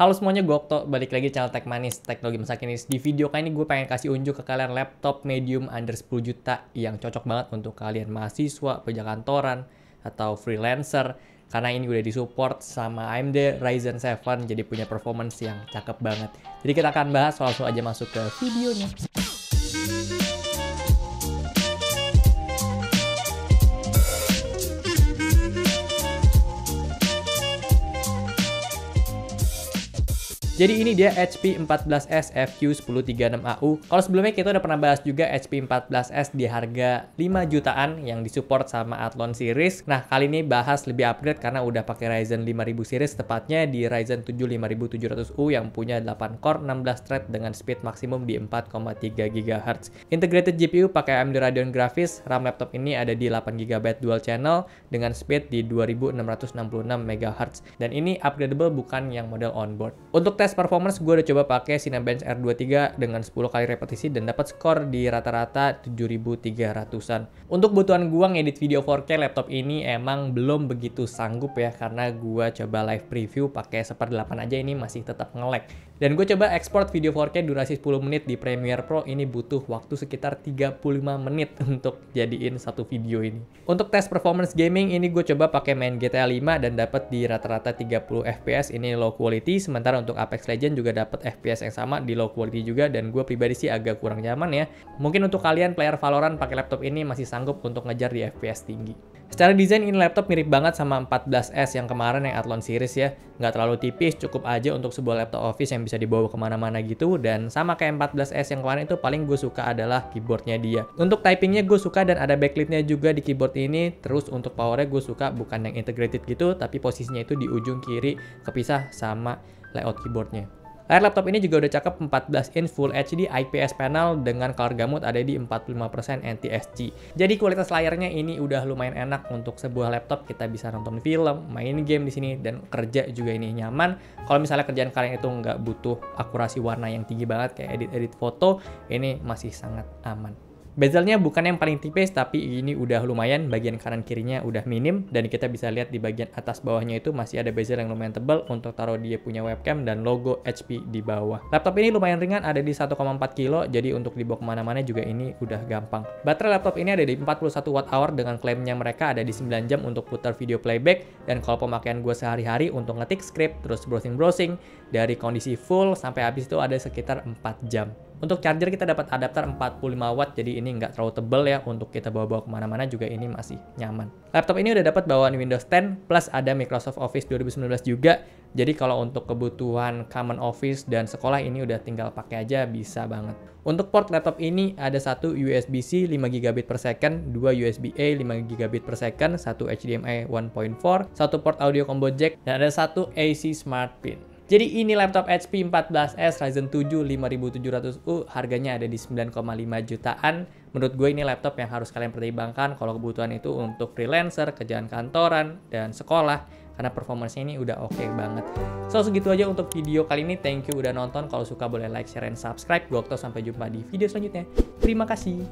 Halo semuanya, gue Okto. Balik lagi channel Tech Manis, Teknologi Masa Kini. Di video kali ini gue pengen kasih unjuk ke kalian laptop medium under 10 juta yang cocok banget untuk kalian mahasiswa, pekerja kantoran, atau freelancer. Karena ini udah disupport sama AMD Ryzen 7, jadi punya performance yang cakep banget. Jadi kita akan bahas, langsung aja masuk ke videonya. Jadi ini dia HP 14S FQ1036AU. Kalau sebelumnya kita udah pernah bahas juga HP 14S di harga 5 jutaan yang disupport sama Athlon series. Nah, kali ini bahas lebih upgrade karena udah pakai Ryzen 5000 series tepatnya di Ryzen 7 5700U yang punya 8 core 16 thread dengan speed maksimum di 4,3 GHz. Integrated GPU pakai AMD Radeon Graphics. RAM laptop ini ada di 8 GB dual channel dengan speed di 2666 MHz. Dan ini upgradable bukan yang model onboard. Untuk tes tes performance gue udah coba pakai Cinebench R23 dengan 10 kali repetisi dan dapat skor di rata-rata 7300-an. Untuk kebutuhan gue ngedit video 4K laptop ini emang belum begitu sanggup ya karena gue coba live preview pakai 1/8 aja ini masih tetap nge-lag. Dan gue coba export video 4K durasi 10 menit di Premiere Pro ini butuh waktu sekitar 35 menit untuk jadiin satu video ini. Untuk tes performance gaming ini gue coba pakai main GTA 5 dan dapat di rata-rata 30 FPS ini low quality sementara untuk Apex Legends juga dapat FPS yang sama di low quality juga dan gue pribadi sih agak kurang nyaman ya. Mungkin untuk kalian player Valorant pakai laptop ini masih sanggup untuk ngejar di FPS tinggi. Secara desain ini laptop mirip banget sama 14S yang kemarin yang Athlon series ya. Nggak terlalu tipis, cukup aja untuk sebuah laptop office yang bisa dibawa ke mana-mana gitu. Dan sama kayak 14S yang kemarin itu paling gue suka adalah keyboardnya dia. Untuk typingnya gue suka dan ada backlightnya juga di keyboard ini. Terus untuk powernya gue suka bukan yang integrated gitu, tapi posisinya itu di ujung kiri kepisah sama layout keyboardnya. Layar laptop ini juga udah cakep 14 inch Full HD IPS panel dengan color gamut ada di 45% NTSC. Jadi kualitas layarnya ini udah lumayan enak untuk sebuah laptop kita bisa nonton film, main game di sini dan kerja juga ini nyaman. Kalau misalnya kerjaan kalian itu nggak butuh akurasi warna yang tinggi banget kayak edit-edit foto, ini masih sangat aman. Bezelnya bukan yang paling tipis, tapi ini udah lumayan. Bagian kanan kirinya udah minim, dan kita bisa lihat di bagian atas bawahnya itu masih ada bezel yang lumayan tebal untuk taruh dia punya webcam dan logo HP di bawah. Laptop ini lumayan ringan, ada di 1,4 kilo, jadi untuk dibawa ke mana-mana juga ini udah gampang. Baterai laptop ini ada di 41 watt hour dengan klaimnya mereka ada di 9 jam untuk putar video playback, dan kalau pemakaian gue sehari-hari untuk ngetik script, terus browsing-browsing, dari kondisi full sampai habis itu ada sekitar 4 jam. Untuk charger kita dapat adapter 45 watt, jadi ini nggak terlalu tebel ya untuk kita bawa-bawa ke mana-mana juga ini masih nyaman. Laptop ini udah dapat bawaan Windows 10 plus ada Microsoft Office 2019 juga. Jadi kalau untuk kebutuhan common office dan sekolah ini udah tinggal pakai aja bisa banget. Untuk port laptop ini ada satu USB-C 5 GB per second, dua USB-A 5 GB per second, satu HDMI 1.4, satu port audio combo jack, dan ada satu AC Smart Pin. Jadi ini laptop HP 14S Ryzen 7 5700U harganya ada di 9,5 jutaan. Menurut gue ini laptop yang harus kalian pertimbangkan kalau kebutuhan itu untuk freelancer, kerjaan kantoran, dan sekolah karena performanya ini udah oke okay banget. So segitu aja untuk video kali ini. Thank you udah nonton. Kalau suka boleh like, share, dan subscribe. Gue Okto sampai jumpa di video selanjutnya. Terima kasih.